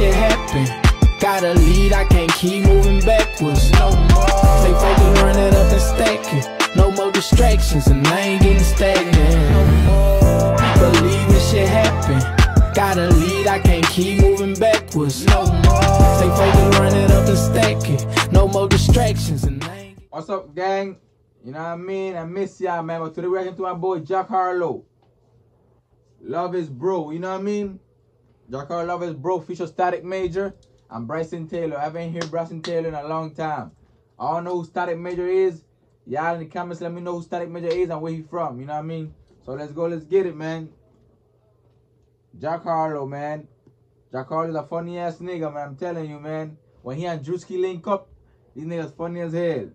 shit happen. Gotta lead, I can't keep moving backwards. No more. Stay focused, run it up and stack it. No more distractions, and I ain't getting stagnant. No more. Believe this shit happen. Gotta lead, I can't keep moving backwards. No more. Stay focused, run it up and stack it. No more distractions, and I ain't. What's up, gang? You know what I mean? I miss y'all, man. But today we're to my boy Jack Harlow. Luv Is Dro, you know what I mean? Jack Harlow, Luv Is Dro, feature Static Major and Bryson Tiller. I haven't heard Bryson Tiller in a long time. I don't know who Static Major is. Y'all in the comments let me know who Static Major is and where he from, you know what I mean? So let's go, let's get it, man. Jack Harlow, man. Jack a funny ass nigga, man. I'm telling you, man. When he and Drewski link up, these niggas funny as hell.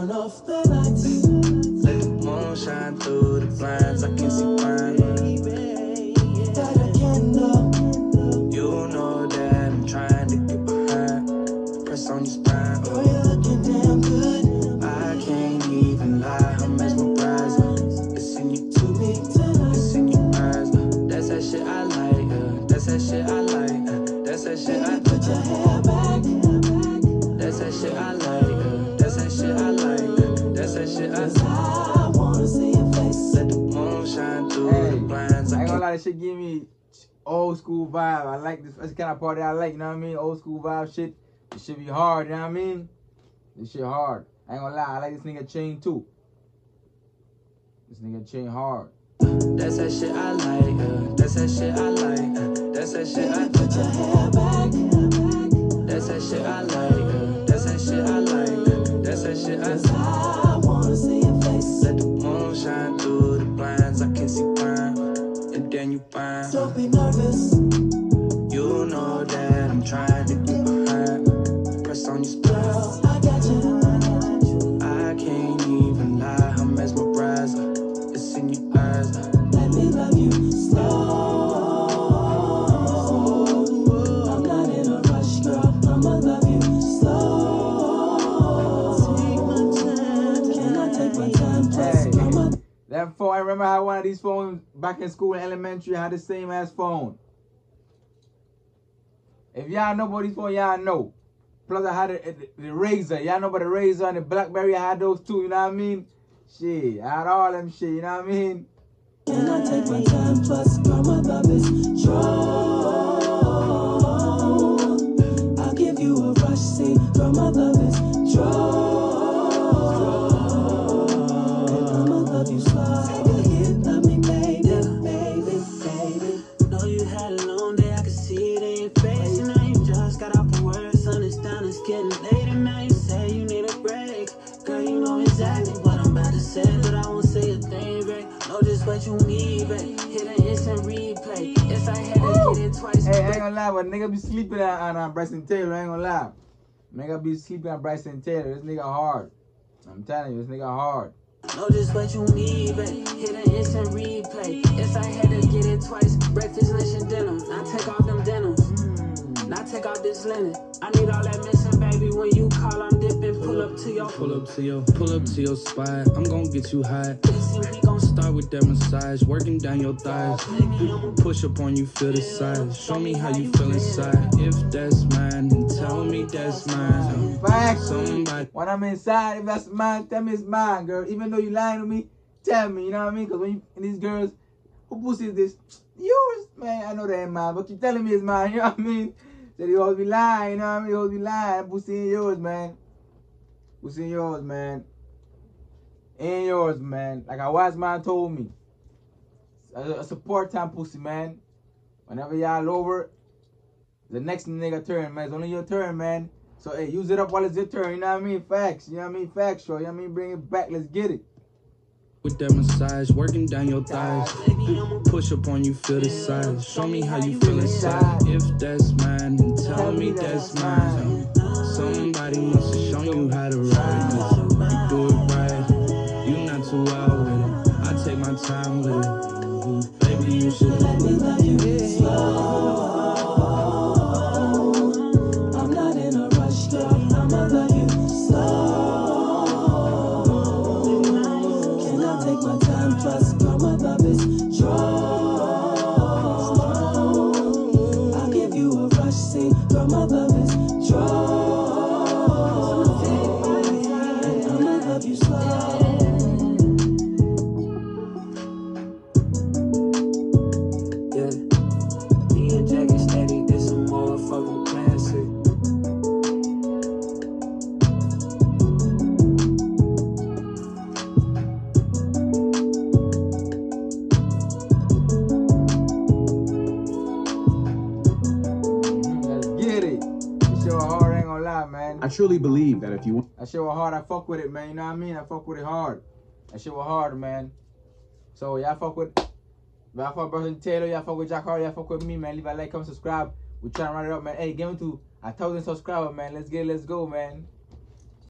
Off the lights. Let the moon shine through the blinds. I can see fine. Light a candle. You know that I'm trying to get behind. Press on your spine. Girl, you're looking damn good. I can't even lie. I'm mesmerized. It's in you To me. It's in your eyes. That's that shit I like. Uh, that's that shit I like. Uh, that's that shit I Put your hair back. That's that shit I like. That shit I. I wanna see your face. Let the moon shine through Hey, the blinds. I ain't gonna lie, this shit give me old school vibe. I like this, this kind of party I like, you know what I mean? Old school vibe shit. This shit be hard, you know what I mean? This shit hard. I ain't gonna lie, I like this nigga chain too. This nigga chain hard. That's that shit I like. Uh, that's that shit I like. Uh, that's that shit I Put your hair back. That's that shit I like. Uh, that's that shit I like. Uh, that's that shit I like. And you find. Don't be nervous. You know that I'm trying to get behind. Press on your That phone, I remember how one of these phones back in school elementary had the same ass phone. If y'all know about these phones, y'all know. Plus I had the, the, the Razr. Y'all know about the Razr and the Blackberry. I had those too, you know what I mean? Shit, I had all them shit, you know what I mean? Can I take my time? Plus, is strong. I'll give you a rush, see, is strong. Getting late. Now you say you need a break. Girl, you know exactly what I'm about to say, but I won't say a thing, babe. Know just what you need, babe. Hit an instant replay. Yes, I had to get it twice. Hey, I ain't gonna lie, but nigga be sleeping on, on, on Bryson Tiller. I ain't gonna lie. Nigga be sleeping on Bryson Tiller. This nigga hard. I'm telling you, this nigga hard. Know just what you need, babe. Hit an instant replay. Yes, I had to get it twice. Breakfast, lunch, and dinner. Now take off them denims. Hmm. Now take out this linen. I need all that missing, baby. When you call, I'm dipping. Pull up to your Pull up to your, pull up to your spot. I'm gonna get you hot. Listen, we gon' Start with that massage, working down your thighs. Push up on you, feel the size. Show me how you feel inside. If that's mine, then tell me that's mine. Facts. Somebody, When I'm inside, if that's mine, tell me it's mine, girl. Even though you lying to me, tell me, you know what I mean? Because when you, and these girls, who pussy is this? Yours, man. I know that ain't mine, but you telling me it's mine, you know what I mean? So they always be lying, you know what I mean? Always be lying. Pussy ain't yours, man. Pussy ain't yours, man. Ain't yours, man. Like a wise man told me. A, support time pussy, man. Whenever y'all over, the next nigga turn, man. It's only your turn, man. So hey, use it up while it's your turn. You know what I mean? Facts. You know what I mean? Facts, bro. You know what I mean? Bring it back. Let's get it. With that massage, working down your thighs. Push up on you, feel the size. Show me how you feel inside. If that's mine, then tell me that's mine. Somebody must have shown you how to ride. Truly believe that if you want That shit was hard. I fuck with it, man. You know what I mean? I fuck with it hard. That shit was hard, man. So y'all fuck with y'all fuck Bryson Tiller, y'all fuck with Jack Harlow, y'all fuck with me, man. Leave a like, comment, subscribe. We trying to run it up, man. Hey, get me to a thousand subscribers, man. Let's get it, let's go, man.